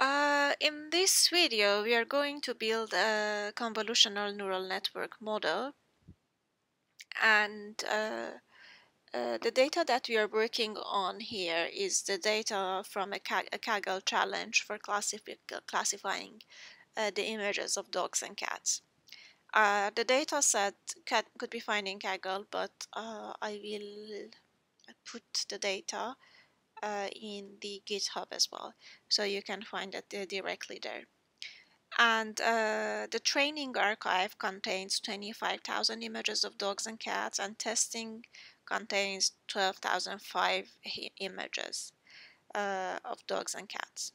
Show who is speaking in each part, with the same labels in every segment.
Speaker 1: Uh, in this video, we are going to build a convolutional neural network model. And uh, uh, the data that we are working on here is the data from a, a Kaggle challenge for classif classifying uh, the images of dogs and cats. Uh, the data set could be found in Kaggle, but uh, I will put the data uh, in the GitHub as well. So you can find it uh, directly there. And uh, the training archive contains 25,000 images of dogs and cats, and testing contains 12,005 images uh, of dogs and cats.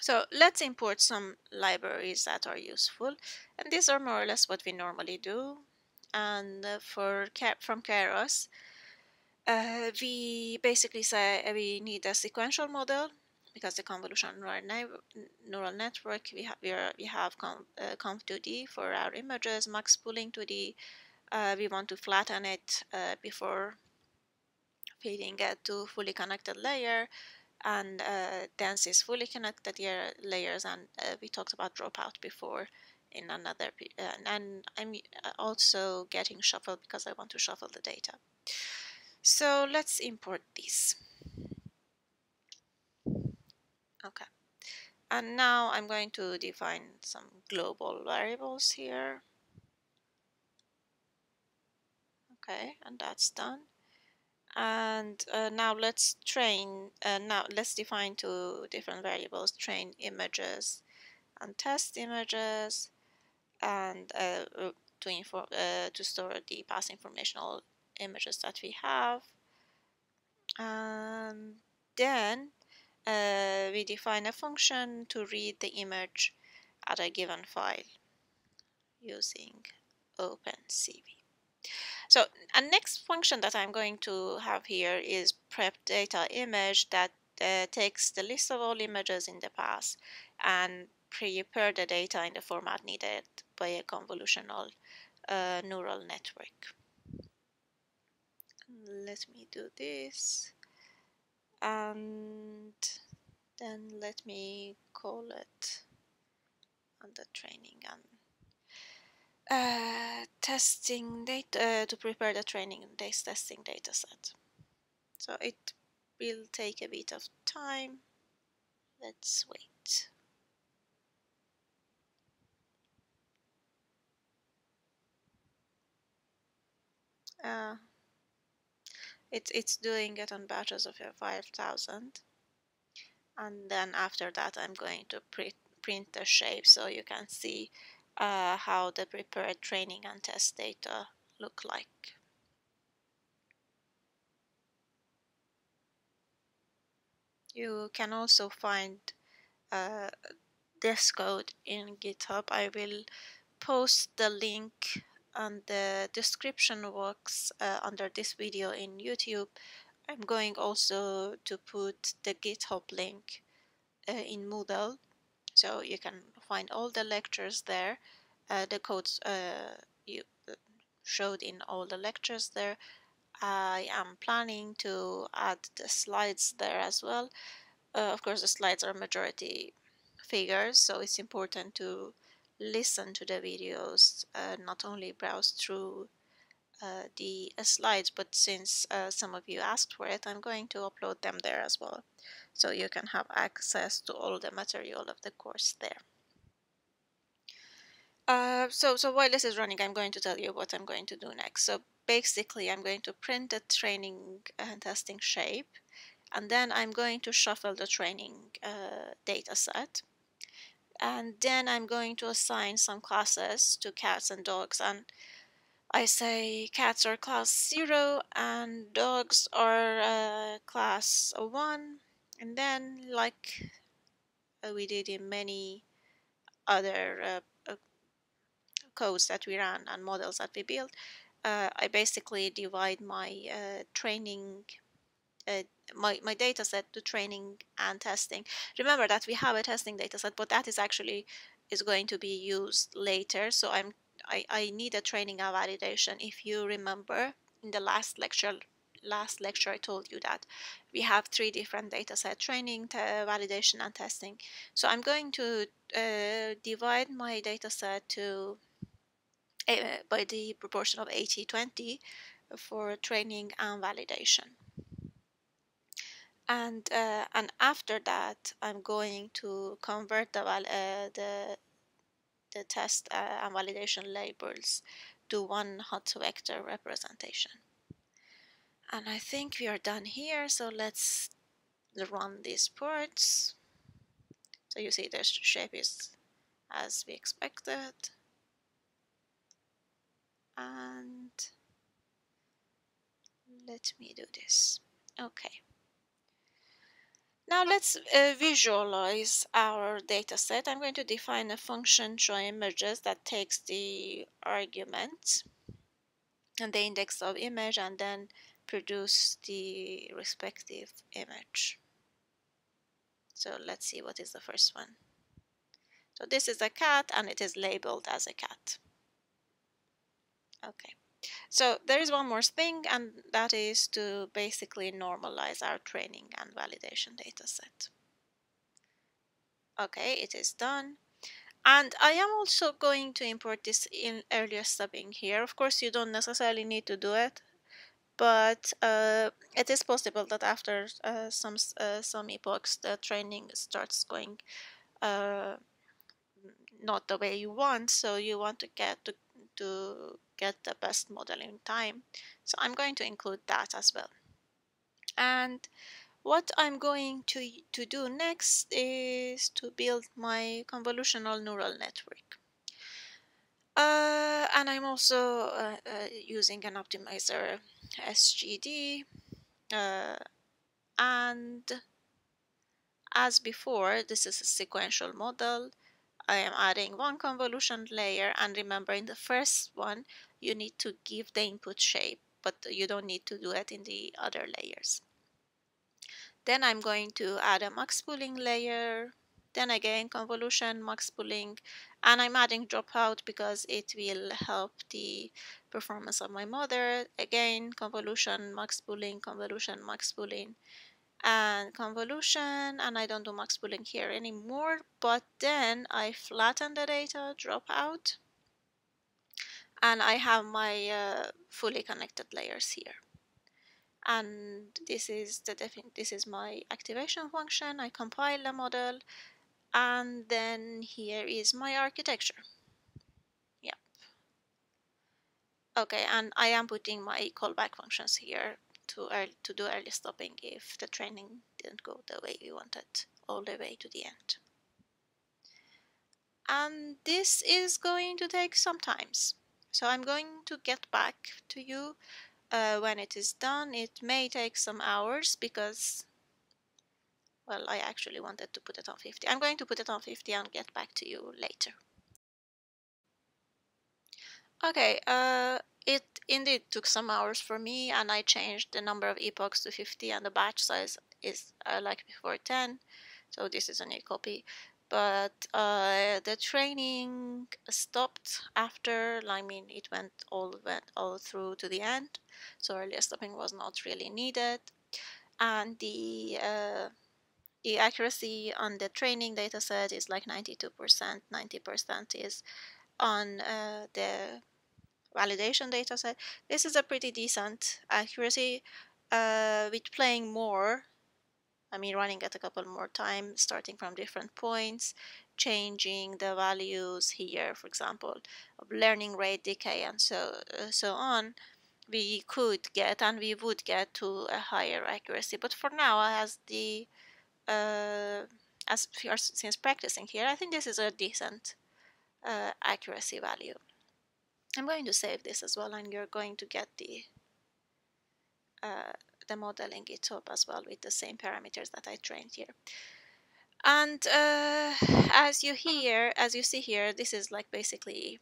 Speaker 1: So let's import some libraries that are useful. And these are more or less what we normally do. And uh, for from Keras, uh, we basically say uh, we need a sequential model because the convolutional neural network we have we, are, we have uh, conv2d for our images max pooling 2d uh, we want to flatten it uh, before feeding it to fully connected layer and uh, dense is fully connected layers and uh, we talked about dropout before in another and I'm also getting shuffled because I want to shuffle the data so let's import this. Okay. And now I'm going to define some global variables here. Okay, and that's done. And uh, now let's train, uh, now let's define two different variables, train images and test images and uh, to, inform, uh, to store the past informational images that we have and then uh, we define a function to read the image at a given file using OpenCV. So a next function that I'm going to have here is prep data image that uh, takes the list of all images in the past and prepare the data in the format needed by a convolutional uh, neural network let me do this. And then let me call it on the training and uh, testing data uh, to prepare the training this testing data set. So it will take a bit of time. Let's wait. Uh, it's it's doing it on batches of 5000 and then after that I'm going to print print the shape so you can see uh, how the prepared training and test data look like. You can also find uh, this code in GitHub. I will post the link and the description box uh, under this video in YouTube. I'm going also to put the GitHub link uh, in Moodle so you can find all the lectures there. Uh, the codes uh, you uh, showed in all the lectures there. I am planning to add the slides there as well. Uh, of course the slides are majority figures so it's important to listen to the videos, uh, not only browse through uh, the uh, slides, but since uh, some of you asked for it, I'm going to upload them there as well. So you can have access to all the material of the course there. Uh, so, so while this is running, I'm going to tell you what I'm going to do next. So basically, I'm going to print the training and testing shape, and then I'm going to shuffle the training uh, data set and then I'm going to assign some classes to cats and dogs and I say cats are class 0 and dogs are uh, class 1 and then like uh, we did in many other uh, uh codes that we ran and models that we built uh, I basically divide my training uh, my, my data set to training and testing. Remember that we have a testing data set, but that is actually is going to be used later. So I'm I, I need a training and validation. If you remember in the last lecture last lecture I told you that we have three different data set training, validation and testing. So I'm going to uh, divide my data set to uh, by the proportion of 80-20 for training and validation. And, uh, and after that, I'm going to convert the, uh, the, the test uh, and validation labels to one hot vector representation. And I think we are done here, so let's run these ports. So you see the shape is as we expected. And let me do this. Okay. Now let's uh, visualize our data set. I'm going to define a function show images that takes the argument and the index of image and then produce the respective image. So let's see what is the first one. So this is a cat and it is labeled as a cat. Okay. So there is one more thing and that is to basically normalize our training and validation data set. Okay, it is done. And I am also going to import this in earlier stopping here. Of course, you don't necessarily need to do it but uh, it is possible that after uh, some uh, some epochs the training starts going uh, not the way you want so you want to get to, to get the best model in time. So I'm going to include that as well. And what I'm going to, to do next is to build my convolutional neural network. Uh, and I'm also uh, uh, using an optimizer SGD uh, and as before this is a sequential model I am adding one convolution layer and remember in the first one you need to give the input shape but you don't need to do it in the other layers. Then I'm going to add a max pooling layer then again convolution max pooling and I'm adding dropout because it will help the performance of my model. Again convolution max pooling convolution max pooling and convolution and I don't do max pooling here anymore but then I flatten the data dropout and I have my uh, fully connected layers here. And this is the this is my activation function. I compile the model and then here is my architecture. Yep. Okay and I am putting my callback functions here to early, to do early stopping if the training didn't go the way we wanted all the way to the end and this is going to take some times so I'm going to get back to you uh, when it is done it may take some hours because well, I actually wanted to put it on 50. I'm going to put it on 50 and get back to you later. Okay, uh, it indeed took some hours for me and I changed the number of epochs to 50 and the batch size is uh, like before 10. So this is a new copy. But uh, the training stopped after, I mean, it went all went all through to the end. So earlier stopping was not really needed. And the uh, the accuracy on the training data set is like 92%, 90% is on uh, the validation data set. This is a pretty decent accuracy uh, with playing more. I mean, running it a couple more times, starting from different points, changing the values here, for example, of learning rate decay and so uh, so on. We could get and we would get to a higher accuracy, but for now, as the uh, as since practicing here, I think this is a decent uh, accuracy value. I'm going to save this as well and you're going to get the uh, the model in GitHub as well with the same parameters that I trained here. And uh, as you hear, as you see here, this is like basically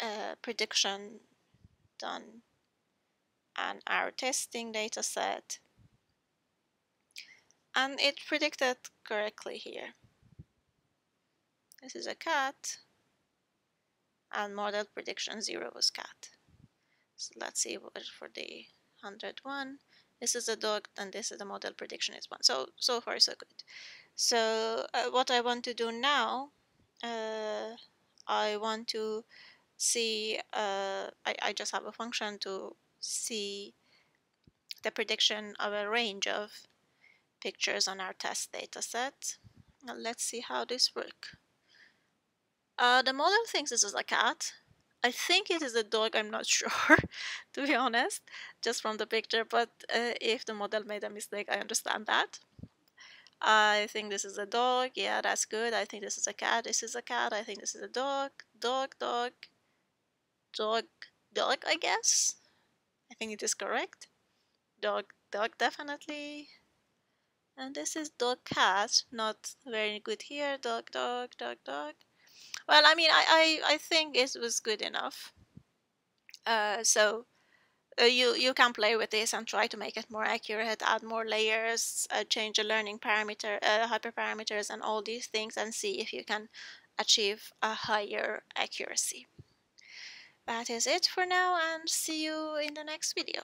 Speaker 1: a prediction done on our testing data set and it predicted correctly here. This is a cat and model prediction 0 was cat. So let's see what for the 101 this is the dog and this is the model prediction is one. So so far so good. So uh, what I want to do now uh, I want to see uh, I, I just have a function to see the prediction of a range of pictures on our test data set. Now let's see how this works uh, the model thinks this is a cat I think it is a dog, I'm not sure, to be honest, just from the picture, but uh, if the model made a mistake, I understand that. I think this is a dog, yeah, that's good. I think this is a cat, this is a cat, I think this is a dog, dog, dog, dog, dog, I guess. I think it is correct. Dog, dog, definitely. And this is dog, cat, not very good here, dog, dog, dog, dog. Well, I mean, I, I, I think it was good enough. Uh, so uh, you you can play with this and try to make it more accurate, add more layers, uh, change the learning parameter, uh, hyperparameters, and all these things, and see if you can achieve a higher accuracy. That is it for now, and see you in the next video.